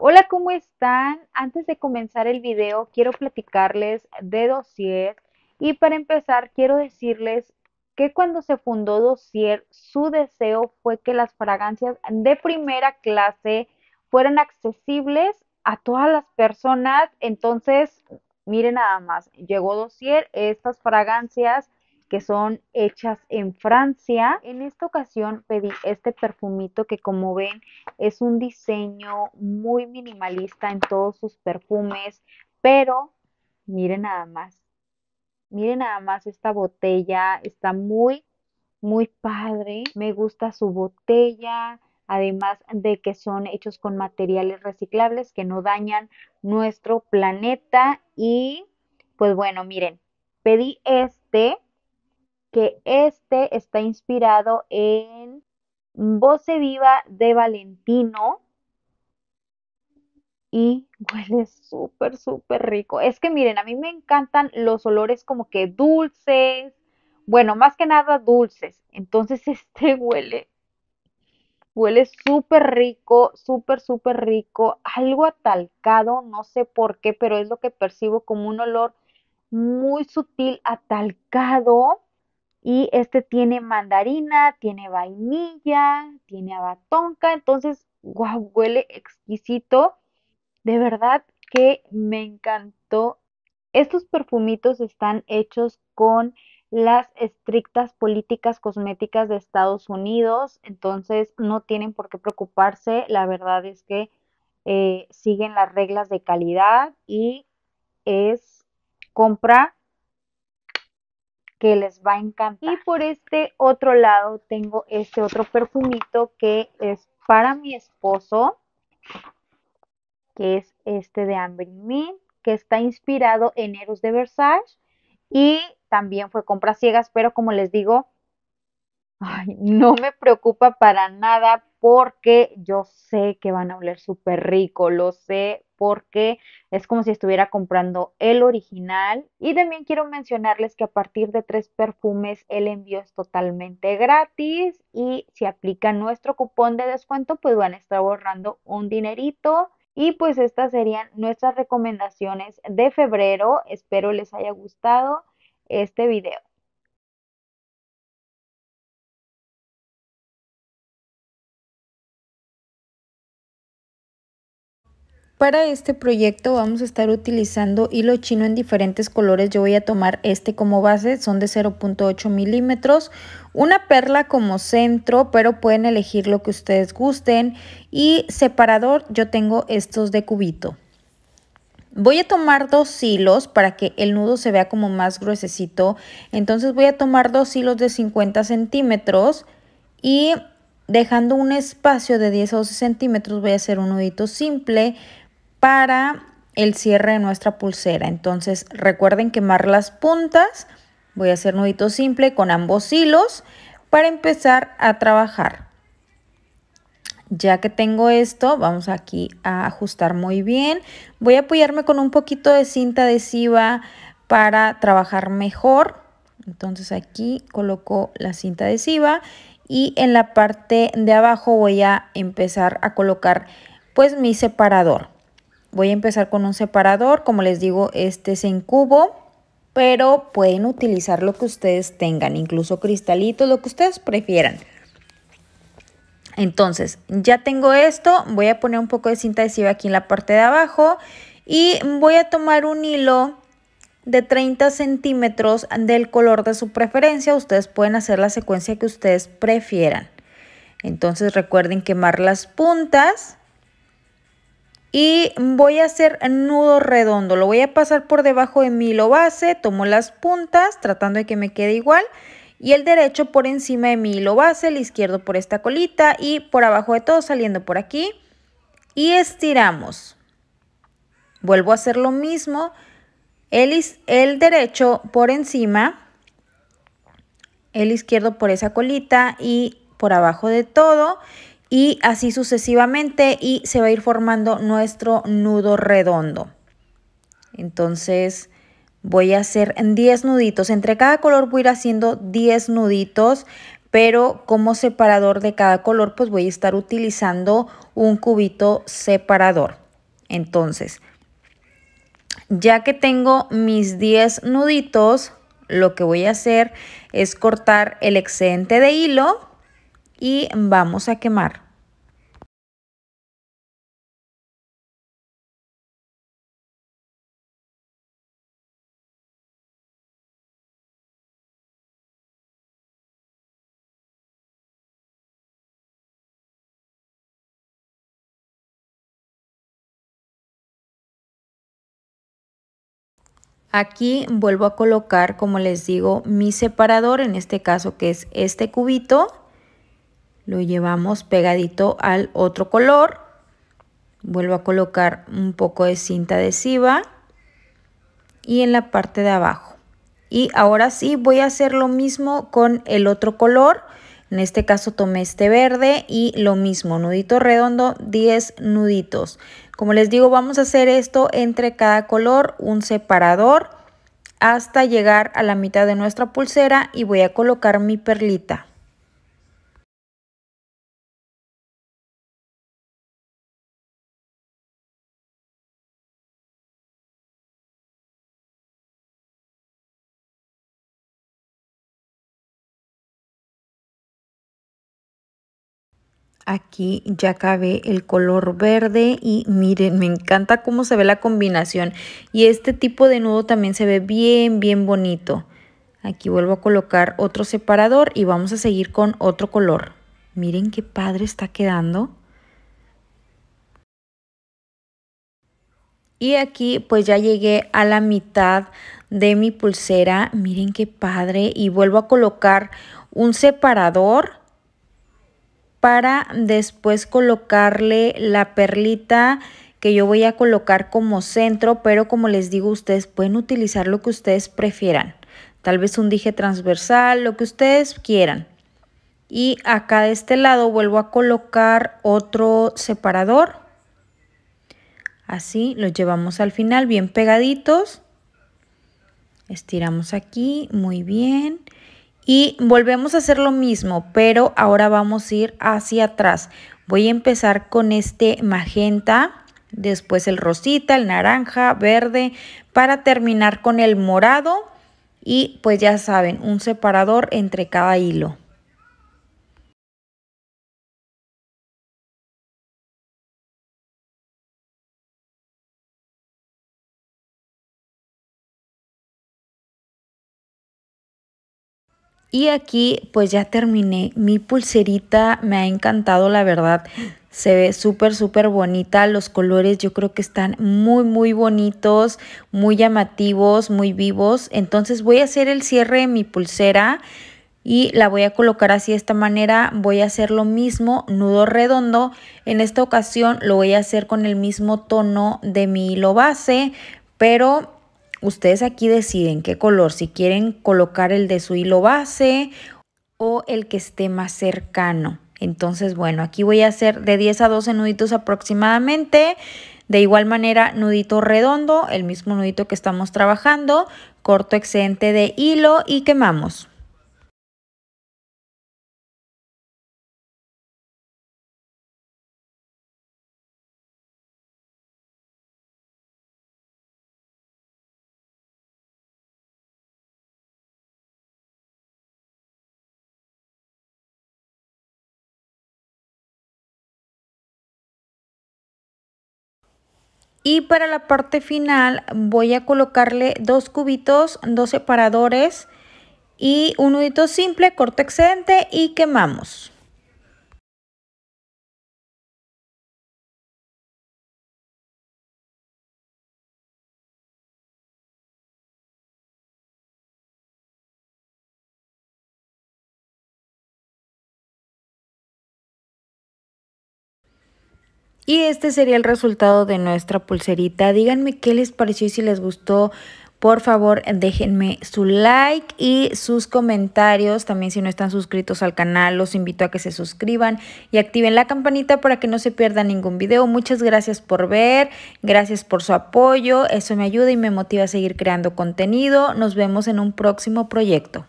Hola, ¿cómo están? Antes de comenzar el video, quiero platicarles de Dossier y para empezar, quiero decirles que cuando se fundó Dossier, su deseo fue que las fragancias de primera clase fueran accesibles a todas las personas. Entonces, miren nada más, llegó Dossier, estas fragancias que son hechas en Francia. En esta ocasión pedí este perfumito que como ven es un diseño muy minimalista en todos sus perfumes, pero miren nada más, miren nada más esta botella, está muy, muy padre, me gusta su botella. Además de que son hechos con materiales reciclables que no dañan nuestro planeta. Y pues bueno, miren, pedí este que este está inspirado en Voce Viva de Valentino y huele súper, súper rico. Es que miren, a mí me encantan los olores como que dulces, bueno, más que nada dulces. Entonces este huele, huele súper rico, súper, súper rico, algo atalcado, no sé por qué, pero es lo que percibo como un olor muy sutil, atalcado y este tiene mandarina, tiene vainilla, tiene abatonca, entonces, wow, huele exquisito. De verdad que me encantó. Estos perfumitos están hechos con las estrictas políticas cosméticas de Estados Unidos, entonces no tienen por qué preocuparse. La verdad es que eh, siguen las reglas de calidad y es compra que les va a encantar. Y por este otro lado tengo este otro perfumito que es para mi esposo, que es este de Amber Mint, que está inspirado en Eros de Versace y también fue compra ciegas, pero como les digo, no me preocupa para nada porque yo sé que van a oler súper rico, lo sé porque es como si estuviera comprando el original. Y también quiero mencionarles que a partir de tres perfumes el envío es totalmente gratis y si aplican nuestro cupón de descuento pues van a estar ahorrando un dinerito. Y pues estas serían nuestras recomendaciones de febrero. Espero les haya gustado este video. Para este proyecto vamos a estar utilizando hilo chino en diferentes colores. Yo voy a tomar este como base, son de 0.8 milímetros. Una perla como centro, pero pueden elegir lo que ustedes gusten. Y separador, yo tengo estos de cubito. Voy a tomar dos hilos para que el nudo se vea como más gruesecito. Entonces voy a tomar dos hilos de 50 centímetros y dejando un espacio de 10 a 12 centímetros voy a hacer un nudito simple para el cierre de nuestra pulsera. Entonces recuerden quemar las puntas. Voy a hacer nudito simple con ambos hilos para empezar a trabajar. Ya que tengo esto, vamos aquí a ajustar muy bien. Voy a apoyarme con un poquito de cinta adhesiva para trabajar mejor. Entonces aquí coloco la cinta adhesiva y en la parte de abajo voy a empezar a colocar pues mi separador. Voy a empezar con un separador, como les digo, este es en cubo, pero pueden utilizar lo que ustedes tengan, incluso cristalitos, lo que ustedes prefieran. Entonces, ya tengo esto, voy a poner un poco de cinta adhesiva aquí en la parte de abajo y voy a tomar un hilo de 30 centímetros del color de su preferencia. Ustedes pueden hacer la secuencia que ustedes prefieran. Entonces recuerden quemar las puntas y voy a hacer nudo redondo. Lo voy a pasar por debajo de mi hilo base, tomo las puntas tratando de que me quede igual y el derecho por encima de mi hilo base, el izquierdo por esta colita y por abajo de todo saliendo por aquí y estiramos. Vuelvo a hacer lo mismo, el, el derecho por encima, el izquierdo por esa colita y por abajo de todo y así sucesivamente y se va a ir formando nuestro nudo redondo. Entonces voy a hacer 10 nuditos. Entre cada color voy a ir haciendo 10 nuditos, pero como separador de cada color pues voy a estar utilizando un cubito separador. Entonces, ya que tengo mis 10 nuditos, lo que voy a hacer es cortar el excedente de hilo y vamos a quemar. Aquí vuelvo a colocar, como les digo, mi separador, en este caso que es este cubito. Lo llevamos pegadito al otro color. Vuelvo a colocar un poco de cinta adhesiva y en la parte de abajo. Y ahora sí voy a hacer lo mismo con el otro color. En este caso tomé este verde y lo mismo, nudito redondo, 10 nuditos. Como les digo, vamos a hacer esto entre cada color, un separador hasta llegar a la mitad de nuestra pulsera y voy a colocar mi perlita. Aquí ya acabé el color verde y miren, me encanta cómo se ve la combinación. Y este tipo de nudo también se ve bien, bien bonito. Aquí vuelvo a colocar otro separador y vamos a seguir con otro color. Miren qué padre está quedando. Y aquí pues ya llegué a la mitad de mi pulsera. Miren qué padre. Y vuelvo a colocar un separador para después colocarle la perlita que yo voy a colocar como centro, pero como les digo, ustedes pueden utilizar lo que ustedes prefieran. Tal vez un dije transversal, lo que ustedes quieran. Y acá de este lado vuelvo a colocar otro separador. Así los llevamos al final bien pegaditos. Estiramos aquí, muy bien. Y volvemos a hacer lo mismo, pero ahora vamos a ir hacia atrás. Voy a empezar con este magenta, después el rosita, el naranja, verde, para terminar con el morado y pues ya saben, un separador entre cada hilo. Y aquí pues ya terminé. Mi pulserita, me ha encantado la verdad, se ve súper súper bonita, los colores yo creo que están muy muy bonitos, muy llamativos, muy vivos. Entonces voy a hacer el cierre de mi pulsera y la voy a colocar así de esta manera, voy a hacer lo mismo, nudo redondo, en esta ocasión lo voy a hacer con el mismo tono de mi hilo base, pero Ustedes aquí deciden qué color, si quieren colocar el de su hilo base o el que esté más cercano. Entonces, bueno, aquí voy a hacer de 10 a 12 nuditos aproximadamente. De igual manera, nudito redondo, el mismo nudito que estamos trabajando, corto excedente de hilo y quemamos. Y para la parte final voy a colocarle dos cubitos, dos separadores y un nudito simple, corto excedente y quemamos. Y este sería el resultado de nuestra pulserita. Díganme qué les pareció y si les gustó. Por favor, déjenme su like y sus comentarios. También si no están suscritos al canal, los invito a que se suscriban y activen la campanita para que no se pierda ningún video. Muchas gracias por ver, gracias por su apoyo. Eso me ayuda y me motiva a seguir creando contenido. Nos vemos en un próximo proyecto.